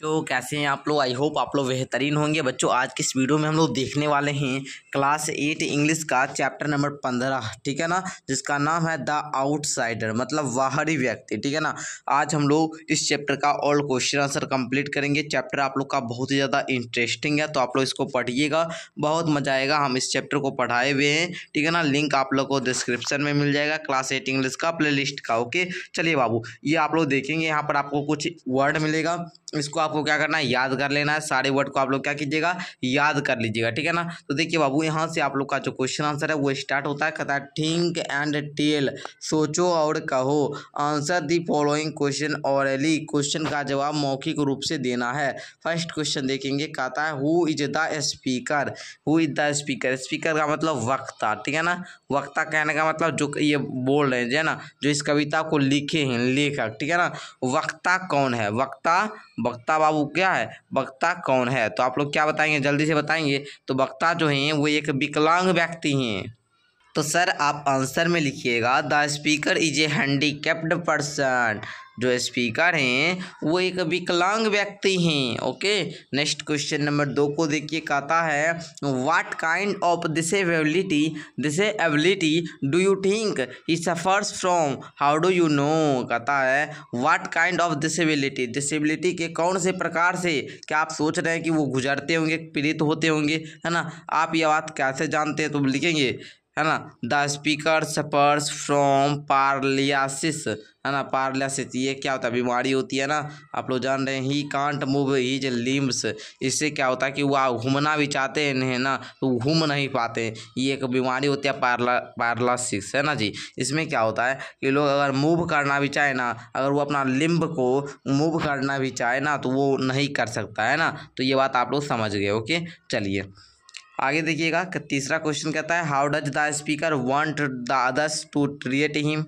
जो कैसे हैं आप लोग? आई होप आप लोग बेहतरीन होंगे। बच्चों, आज की इस वीडियो में हम लोग देखने वाले हैं क्लास एट इंग्लिश का चैप्टर नंबर पंद्रह, ठीक है ना? जिसका नाम है द आउटसाइडर मतलब बाहरी व्यक्ति, ठीक है ना? आज हम लोग इस चैप्टर का ऑल क्वेश्चन आंसर कंप्लीट करेंगे। चैप्टर आप लोग का बहुत ही ज़्यादा इंटरेस्टिंग है तो आप लोग इसको पढ़िएगा। बहुत मज़ा आएगा, हम इस चैप्टर को पढ़ाए हुए हैं, ठीक है ना? लिंक आप लोग को डिस्क्रिप्शन में मिल जाएगा क्लास एट इंग्लिश का प्ले का ओके चलिए बाबू, ये आप लोग देखेंगे, यहाँ पर आपको कुछ वर्ड मिलेगा। इसको आपको क्या करना है? याद कर लेना है। सारे वर्ड को आप लोग क्या कीजिएगा? याद कर लीजिएगा, ठीक है ना? तो देखिए बाबू, यहाँ से आप लोग का जो क्वेश्चन आंसर है, वो स्टार्ट होता है। कहता है थिंक एंड टेल सोचो और कहो। आंसर दी फॉलोइंग क्वेश्चन और क्वेश्चन का जवाब मौखिक रूप से देना है। फ़र्स्ट क्वेश्चन देखेंगे, कहता है who is the speaker who is the speaker speaker का मतलब वक्ता, ठीक है ना? वक्ता कहने का मतलब जो ये बोल रहे हैं है ना? जो इस कविता को लिखे हैं, लेखक, ठीक है ना? वक्ता कौन है? वक्ता वक्ता बाबू क्या है? बक्ता कौन है? तो आप लोग क्या बताएँगे? जल्दी से बताएँगे। तो बक्ता जो हैं, वो एक विकलांग व्यक्ति हैं। तो सर, आप आंसर में लिखिएगा, the speaker is a handicapped person. जो स्पीकर हैं, वो एक विकलांग व्यक्ति हैं ओके नेक्स्ट क्वेश्चन नंबर दो को देखिए, कहता है what kind of disability disability do you think he suffers from how do you know कहता है what kind of disability disability के कौन से प्रकार से? क्या आप सोच रहे हैं कि वो गुजरते होंगे, पीड़ित होते होंगे, है ना? आप ये बात कैसे जानते हैं? तो लिखेंगे, है ना? The speaker suffers from paralysis है ना पार्लियासिस ये क्या होता है, बीमारी होती है ना, आप लोग जान रहे हैं he can't move his limbs इससे क्या होता है कि वह घूमना भी चाहते हैं ना तो घूम नहीं पाते ये एक बीमारी होती है, पार्ला, पार्लासिस, है ना जी? इसमें क्या होता है कि लोग अगर मूव करना भी चाहे ना, अगर वो अपना लिम्ब को मूव करना भी चाहे ना तो वो नहीं कर सकता, है ना? तो ये बात आप लोग समझ गए, ओके? चलिए। आगे देखिएगा तीसरा क्वेश्चन कहता है how does the speaker want the others to treat him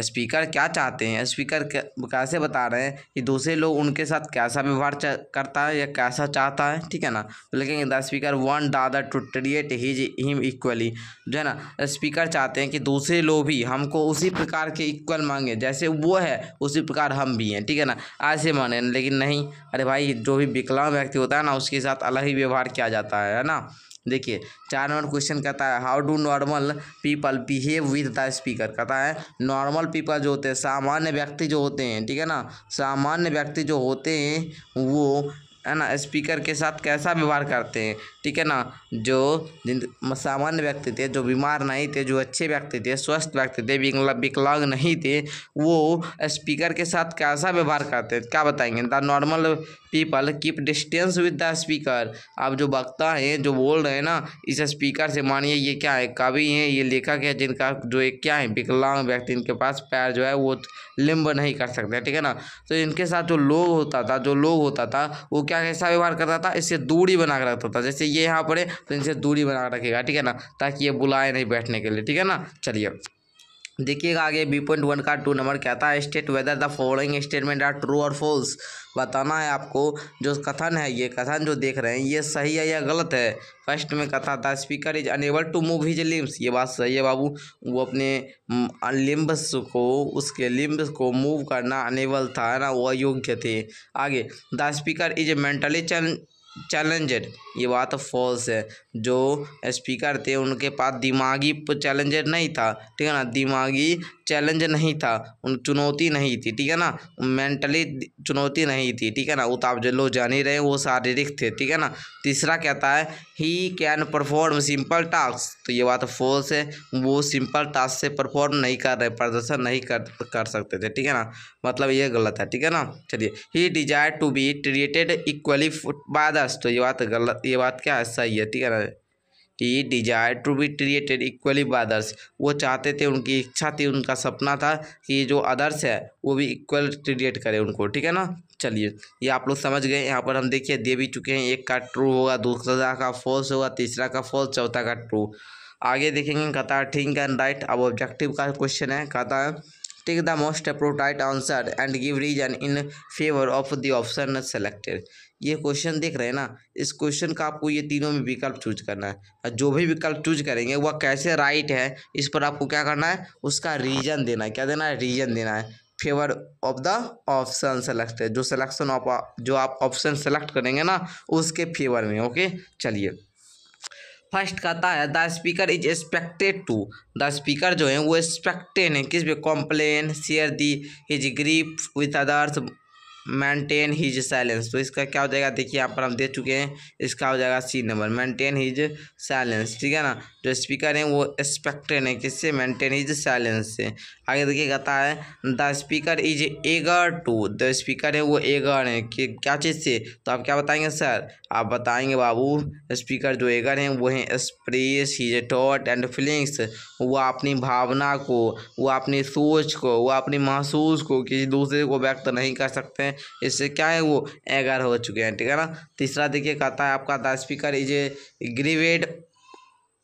speaker क्या चाहते हैं? स्पीकर कैसे बता रहे हैं कि दूसरे लोग उनके साथ कैसा व्यवहार करता है या कैसा चाहता है? ठीक है ना? तो लिखेंगे, the speaker want the other to treat his, him equally. जो है ना, स्पीकर चाहते हैं कि दूसरे लोग भी हमको उसी प्रकार के इक्वल मांगे। जैसे वो है, उसी प्रकार हम भी हैं। ठीक है ना? ऐसे माने, लेकिन नहीं। अरे भाई, जो भी विकलांग व्यक्ति होता है ना, उसके साथ अलग ही व्यवहार किया जाता है ना? देखिए, चार नंबर क्वेश्चन कहता है how do normal people behave with the speaker कहता है नॉर्मल पीपल जो होते हैं, सामान्य व्यक्ति जो होते हैं, ठीक है ना? सामान्य व्यक्ति जो होते हैं, वो, है ना स्पीकर के साथ कैसा व्यवहार करते हैं? ठीक है ना? जो सामान्य व्यक्ति थे, जो बीमार नहीं थे, जो अच्छे व्यक्ति थे, स्वस्थ व्यक्ति थे विकलांग नहीं थे, वो स्पीकर के साथ कैसा व्यवहार करते क्या बताएँगे? The normal people keep distance with the speaker. अब जो वक्ता हैं, जो बोल रहे हैं ना, इस स्पीकर से मानिए, ये क्या है? कवि हैं, ये लेखक है, जिनका जो एक क्या है, विकलांग व्यक्ति, इनके पास पैर जो है, वो लिम्ब नहीं कर सकते ठीक है ना? तो इनके साथ जो लोग होता था, जो लोग होता था, वो क्या, कैसा व्यवहार करता था? इससे दूरी बना कर रखता था, जैसे ये यहाँ पड़े तो इनसे दूरी बना रखेगा ठीक है ना? ताकि ये बुलाए नहीं बैठने के लिए, ठीक है ना? चलिए। देखिएगा आगे बी पॉइंट वन का टू नंबर कहता है state whether the following statement are true और फॉल्स बताना है आपको, जो कथन है, ये कथन जो देख रहे हैं, ये सही है या गलत है? फ़र्स्ट में कथा था speaker is unable to move his limbs ये बात सही है बाबू, वो अपने लिम्बस को, उसके लिम्ब को मूव करना अनेबल था ना? वो अयोग्य थे। आगे the speaker is mentally challenger ये बात फॉल्स है। जो स्पीकर थे, उनके पास दिमागी चैलेंजर नहीं था, ठीक है ना? दिमागी चैलेंज नहीं था। उन चुनौती नहीं थी, ठीक है ना? मेंटली चुनौती नहीं थी, ठीक है ना? आप जो लोग जान ही रहे, वो शारीरिक थे, ठीक है ना? तीसरा कहता है he can perform simple task तो ये बात फोर्स है। वो सिंपल टास्क से परफॉर्म नहीं कर रहे, प्रदर्शन नहीं कर कर सकते थे, ठीक है ना? मतलब ये गलत है, ठीक है ना? चलिए। He desire to be treated equally by दस तो ये बात गलत, ये बात क्या है? सही है, ठीक है ना? He desire to be treated equally by others वो चाहते थे, उनकी इच्छा थी, उनका सपना था कि जो अदर्स है, वो भी इक्वल ट्रिएट करे उनको, ठीक है ना? चलिए, ये आप लोग समझ गए, यहाँ पर हम देखिए दे भी चुके हैं, एक का ट्रू होगा, दूसरा का फॉल्स होगा, तीसरा का फॉल्स चौथा का ट्रू आगे देखेंगे कहता है थिंक एंड राइट अब ऑब्जेक्टिव का क्वेश्चन है कहता है take the most appropriate answer and give reason in favour of the option selected ये क्वेश्चन देख रहे हैं ना, इस क्वेश्चन का आपको ये तीनों में विकल्प चूज़ करना है। और जो भी विकल्प चूज़ करेंगे, वह कैसे राइट है, इस पर आपको क्या करना है, उसका रीजन देना है। क्या देना है? रीजन देना है। Favour of the option select जो सिलेक्शन ऑफ़ जो आप ऑप्शन सेलेक्ट करेंगे ना, उसके फेवर में ओके चलिए। फ़र्स्ट कहता है the speaker is expected to the speaker जो है, वो एक्सपेक्टेड है। किस पे? Complain share the his grief with others maintain his silence तो इसका क्या हो जाएगा? देखिए, यहाँ पर हम दे चुके हैं, इसका हो जाएगा C number maintain his silence ठीक है ना? जो स्पीकर हैं, वो एक्सपेक्टेड है, किससे? मेंटेन इज़ साइलेंस से। आगे देखिए, कहता है, the speaker is eager to. The speaker है, वो एगर है। कि क्या चीज़ से? तो आप क्या बताएँगे, सर? आप बताएँगे, बाबू, स्पीकर जो एगर हैं, वो हैं express his thought and feelings. वो अपनी भावना को, वो अपनी सोच को, वो अपनी महसूस को किसी दूसरे को व्यक्त नहीं कर सकते हैं। इससे क्या है, वो एगर हो चुके हैं, ठीक है ना? तीसरा देखिए, कहता है, आपका the speaker is grieved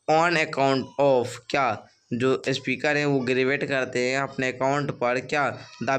on account of क्या? जो स्पीकर हैं, वो ग्रेवेट करते हैं अपने अकाउंट पर क्या? The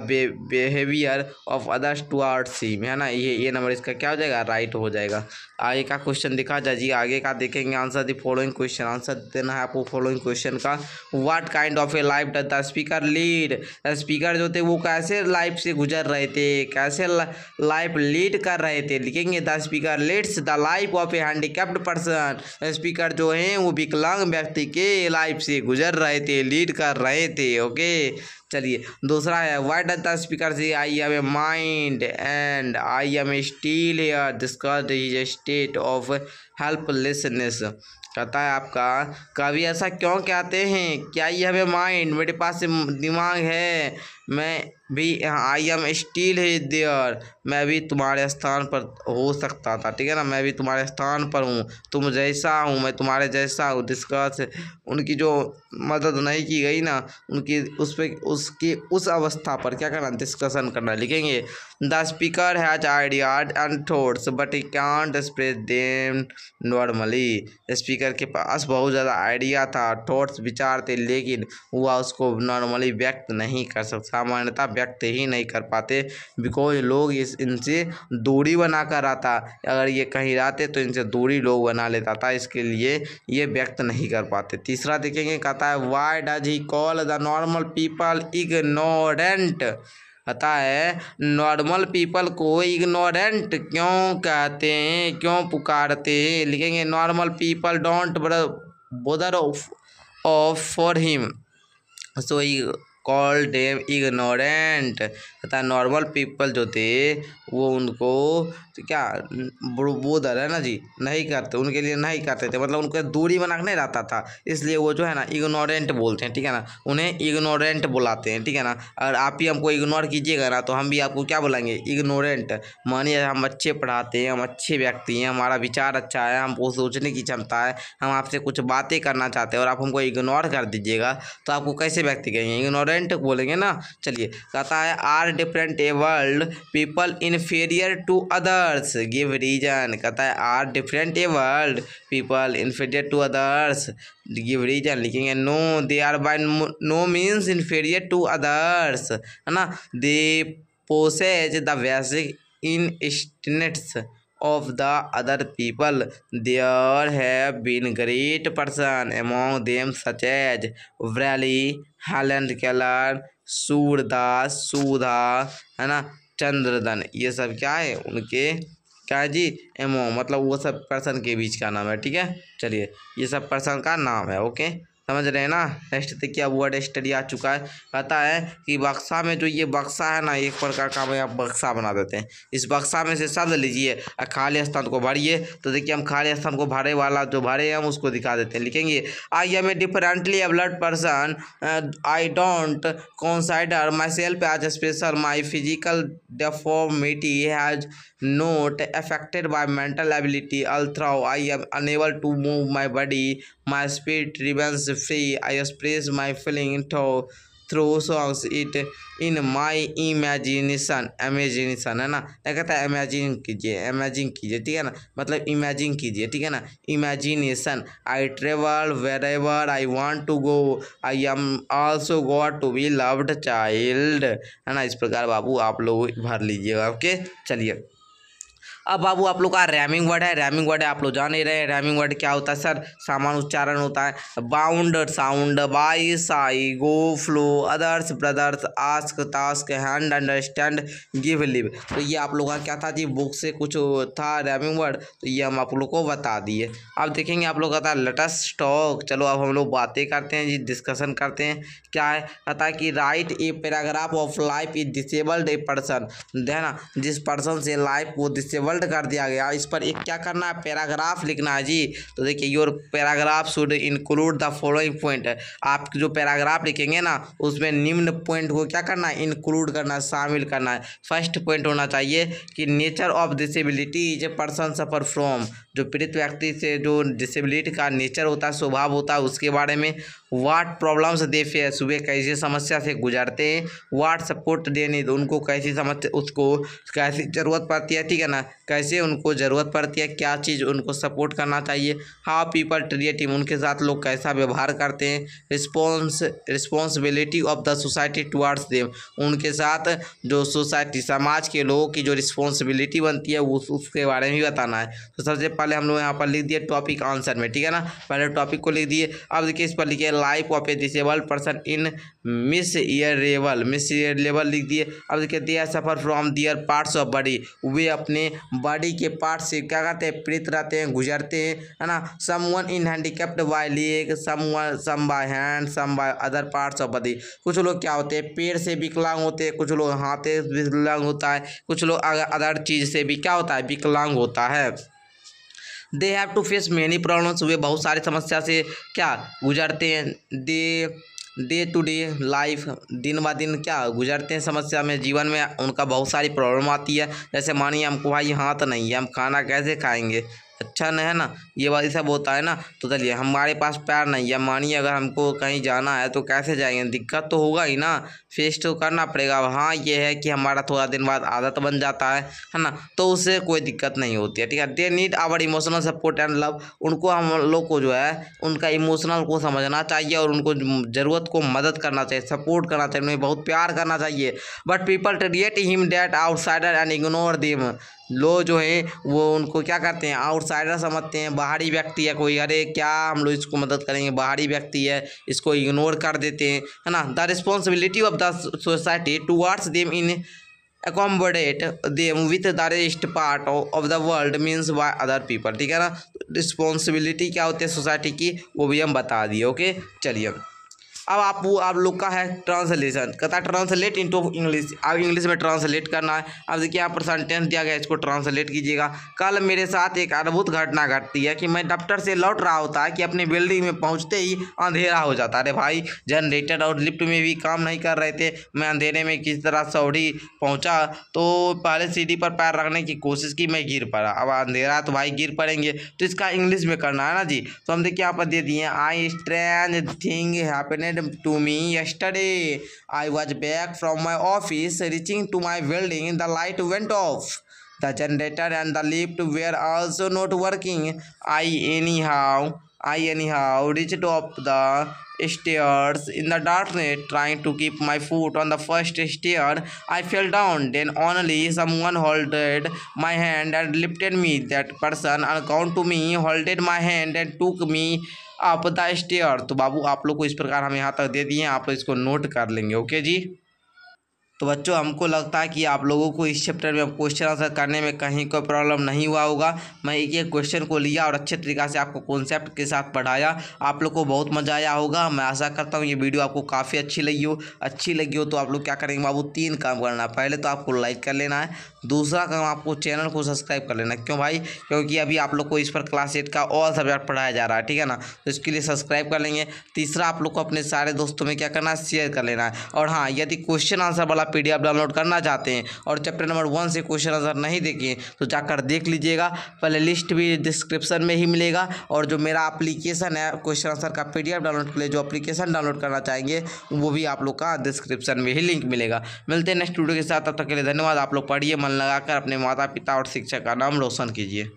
behaviour of others to art seem है ना? ये ये नंबर इसका क्या हो जाएगा? राइट हो जाएगा। आगे का क्वेश्चन दिखा जाइए आगे का देखेंगे answer the following question answer देना है आपको फॉलोइंग क्वेश्चन का। What kind of a life does the speaker lead speaker जो थे, वो कैसे लाइफ से गुजर रहे थे? कैसे लाइफ लीड कर रहे थे? लिखेंगे the speaker leads the life of a handicapped person speaker जो हैं, वो विकलांग व्यक्ति के लाइफ से गुजर रहे थे लीड कर रहे थे ओके चलिए, दूसरा है डज द स्पीकर से I am a mind and I am a still discuss is state of helplessness कहता है आपका कभी ऐसा क्यों कहते हैं? क्या ये हमें माइंड मेरे पास दिमाग है। मैं भी यहाँ आई एम स्टील है देयर मैं भी तुम्हारे स्थान पर हो सकता था, ठीक है ना? मैं भी तुम्हारे स्थान पर हूँ। तुम जैसा हूँ, मैं तुम्हारे जैसा हूँ। डिस्कस उनकी जो मदद नहीं की गई ना, उनकी उस पर उसकी उस अवस्था पर क्या करना डिस्कशन करना, लिखेंगे the speaker has idea and thoughts but he can't express them normally speaker के पास बहुत ज़्यादा आइडिया था थॉट्स विचार थे, लेकिन वह उसको नॉर्मली व्यक्त नहीं कर सकता। सामान्यता व्यक्त ही नहीं कर पाते। बिकॉज़ लोग इस, इनसे दूरी बना कर आता। अगर ये कहीं रहते तो इनसे दूरी लोग बना लेता था। इसके लिए ये व्यक्त नहीं कर पाते। तीसरा देखेंगे, कहता है why does he call the normal people ignorant पता है नॉर्मल पीपल को इग्नोरेंट क्यों कहते हैं? क्यों पुकारते हैं? लिखेंगे normal people don't bother of for him so call them ignorant तथा नॉर्मल पीपल जो थे, वो उनको तो क्या बोधर है ना जी? नहीं करते, उनके लिए नहीं करते थे। मतलब उनको दूरी बना नहीं रहता था। इसलिए वो जो है ना इग्नोरेंट बोलते हैं, ठीक है ना? उन्हें इग्नोरेंट बुलाते हैं, ठीक है ना? अगर आप ही हमको इग्नोर कीजिएगा ना तो हम भी आपको क्या बोलेंगे इग्नोरेंट मानिए, हम अच्छे पढ़ाते हैं, हम अच्छे व्यक्ति हैं, हमारा विचार अच्छा है हमको सोचने की क्षमता है, हम आपसे कुछ बातें करना चाहते हैं और आप हमको इग्नोर कर दीजिएगा तो आपको कैसे व्यक्ति कहेंगे? इग्नोरेंट बोलेंगे ना? चलिए, कहता है, are different a world people inferior to others give reason कहता है are different a world people inferior to others give reason लिखेंगे no they are by no means inferior to others है ना? They possess the basic instincts of the other people there have been great person among them such as Vrali, Helen Keller, Surdas Sudha है ना चंद्रदन ये सब क्या है उनके क्या है जी एमो मतलब वो सब पर्सन के बीच का नाम है ठीक है चलिए ये सब पर्सन का नाम है ओके समझ रहे हैं ना? नेक्स्ट देखिए अब वर्ड स्टडी आ चुका है। कहता है कि बक्सा में जो ये बक्सा है ना, एक प्रकार का हम बक्सा बना देते हैं। इस बक्सा में से शब्द लीजिए और खाली स्थान को भरिए। तो देखिए हम खाली स्थान को भरे वाला जो भरे हैं, हम उसको दिखा देते हैं। लिखेंगे I am a differently abled person I don't consider my self as special my physical deformity has not affected by mental ability although I am unable to move my body my speed remains free. I express my feeling to, through songs. It, in my imagination imagination है ना क्या कहता है imagine कीजिए imagine कीजिए ठीक है ना मतलब इमेजिन कीजिए ठीक है ना imagination I travel wherever I want to go I am also got to be loved child है ना इस प्रकार बाबू आप लोग भर लीजिएगा ओके चलिए। अब बाबू, आप लोग का रैमिंग वर्ड है, रैमिंग वर्ड है, आप लोग जान ही रहे हैं। रैमिंग वर्ड क्या होता है सर? सामान उच्चारण होता है। Bound, sound, by, sigh, go, flow, others, brothers, ask task hand, understand, give, live. तो ये आप लोग का क्या था जी? बुक से कुछ था रैमिंग वर्ड तो ये हम आप लोग को बता दिए। अब देखेंगे आप लोग का था लेटेस्ट स्टॉक। चलो अब हम लोग बातें करते हैं जी, डिस्कशन करते हैं। क्या है? कहता है कि write a paragraph of life is disabled a person. है ना, जिस पर्सन से लाइफ को डिसेबल बोल्ड कर दिया गया। इस पर एक क्या करना है? पैराग्राफ लिखना है जी। तो देखिए your paragraph should include the following point आप जो पैराग्राफ लिखेंगे ना, उसमें निम्न पॉइंट को क्या करना है? इंक्लूड करना है, शामिल करना है। फ़र्स्ट पॉइंट होना चाहिए कि nature of disability is a person suffer from जो पीड़ित व्यक्ति से जो डिसेबिलिटी का नेचर होता है, स्वभाव होता है, उसके बारे में वाट प्रॉब्लम्स दे फेस वे कैसी समस्या से गुजरते हैं वाट सपोर्ट देने, उनको कैसी समस्या, उसको कैसी ज़रूरत पड़ती है, ठीक है ना? कैसे उनको ज़रूरत पड़ती है, क्या चीज़ उनको सपोर्ट करना चाहिए हाउ पीपल ट्रीट हिम उनके साथ लोग कैसा व्यवहार करते हैं response responsibility of the society towards them उनके साथ जो सोसाइटी समाज के लोगों की जो रिस्पॉन्सिबिलिटी बनती है, उस, उसके बारे में भी बताना है। तो सबसे पहले हम लोग यहाँ पर लिख दिए टॉपिक आंसर में, ठीक है ना? पहले टॉपिक को लिख दिए, अब देखिए इस पर लिखिए life of a disabled person in misery level misery level लिख दिए। अब देखिए दिया suffer from their parts of body वे अपने बॉडी के पार्ट से क्या कहते हैं प्रीत रहते हैं, गुजरते हैं, है ना? Some in handicapped by leg some some by hand some by other parts of body कुछ लोग क्या होते हैं, पेड़ से विकलांग होते हैं, कुछ लोग हाथ विकलांग होता है, कुछ लोग अदर चीज़ से भी क्या होता है विकलांग होता है। They have to face many problems वे बहुत सारी समस्या से क्या गुजरते हैं, they day to day life, दिन ब दिन क्या गुजरते हैं समस्या में? जीवन में उनका बहुत सारी प्रॉब्लम आती है। जैसे मानिए, हमको भाई हाथ नहीं है, हम खाना कैसे खाएँगे? अच्छा नहीं है ना? ये बात सब होता है ना? तो चलिए, हमारे पास पैर नहीं है। मानिए, अगर हमको कहीं जाना है तो कैसे जाएँगे? दिक्कत तो होगा ही ना? फेस तो करना पड़ेगा। अब हाँ ये है कि हमारा थोड़ा दिन बाद आदत बन जाता है है ना? तो उससे कोई दिक्कत नहीं होती है, ठीक है? They need our emotional support and love उनको हम लोग को जो है, उनका इमोशनल को समझना चाहिए और उनको ज़रूरत को मदद करना चाहिए सपोर्ट करना चाहिए, उन्हें बहुत प्यार करना चाहिए। But people treat him that outsider and ignore them लोग जो है, वो उनको क्या करते हैं आउटसाइडर समझते हैं, बाहरी व्यक्ति है कोई, अरे क्या हम लोग इसको मदद करेंगे, बाहरी व्यक्ति है, इसको इग्नोर कर देते हैं, है ना? The responsibility of the society towards them in accommodate them with the rest part of the world means by other people ठीक है ना? रिस्पॉन्सिबिलिटी क्या होती है सोसाइटी की, वो भी हम बता दिए ओके चलिए अब आप वो आप लोग का है ट्रांसलेशन कहता है ट्रांसलेट इनटू इंग्लिश अब इंग्लिश में ट्रांसलेट करना है। अब देखिए, यहाँ पर सेंटेंस दिया गया इसको ट्रांसलेट कीजिएगा। कल मेरे साथ एक अद्भुत घटना घटती है कि मैं दफ्तर से लौट रहा होता है कि अपनी बिल्डिंग में पहुँचते ही अंधेरा हो जाता। अरे भाई जनरेटर और लिफ्ट में भी काम नहीं कर रहे थे। मैं अंधेरे में किस तरह सौड़ी पहुँचा? तो पहले सीढ़ी पर पैर रखने की कोशिश की, मैं गिर पड़ा। अब अंधेरा तो भाई गिर पड़ेंगे। तो इसका इंग्लिश में करना है ना जी? तो हम देखिए, यहाँ पर दे दिए I strange thing to me yesterday. I was back from my office, reaching to my building, the light went off. The generator and the lift were also not working. I anyhow, I anyhow reached up the stairs in the darkness, trying to keep my foot on the first stair. I fell down. Then only someone held my hand and lifted me. That person, unknown to me, held my hand and took me up the stair तो बाबू आप लोग को इस प्रकार हम यहाँ तक दे दिए आप इसको नोट कर लेंगे ओके जी? तो बच्चों, हमको लगता है कि आप लोगों को इस चैप्टर में क्वेश्चन आंसर करने में कहीं कोई प्रॉब्लम नहीं हुआ होगा। मैं एक एक क्वेश्चन को लिया और अच्छे तरीक़ा से आपको कॉन्सेप्ट के साथ पढ़ाया। आप लोग को बहुत मज़ा आया होगा। मैं आशा करता हूँ ये वीडियो आपको काफ़ी अच्छी लगी हो। अच्छी लगी हो तो आप लोग क्या करेंगे बाबू? तीन काम करना है। पहले तो आपको लाइक कर लेना है। दूसरा काम आपको चैनल को सब्सक्राइब कर लेना क्यों भाई? क्योंकि अभी आप लोग को इस पर क्लास एट का ऑल सब्जेक्ट पढ़ाया जा रहा है, ठीक है ना? तो इसके लिए सब्सक्राइब कर लेंगे। तीसरा आप लोग को अपने सारे दोस्तों में क्या करना है? शेयर कर लेना है। और हाँ यदि क्वेश्चन आंसर वाला पीडीएफ डाउनलोड करना चाहते हैं और चैप्टर नंबर वन से क्वेश्चन आंसर नहीं देखें तो जाकर देख लीजिएगा। पहले लिस्ट भी डिस्क्रिप्शन में ही मिलेगा और जो मेरा अप्लीकेशन है क्वेश्चन आंसर का पीडीएफ डाउनलोड के लिए जो अप्लीकेशन डाउनलोड करना चाहेंगे, वो भी आप लोग का डिस्क्रिप्शन में ही लिंक मिलेगा। मिलते हैं नेक्स्ट वीडियो के साथ, तब तक के लिए धन्यवाद। आप लोग पढ़िए, मन लगाकर अपने माता पिता और शिक्षक का नाम रोशन कीजिए।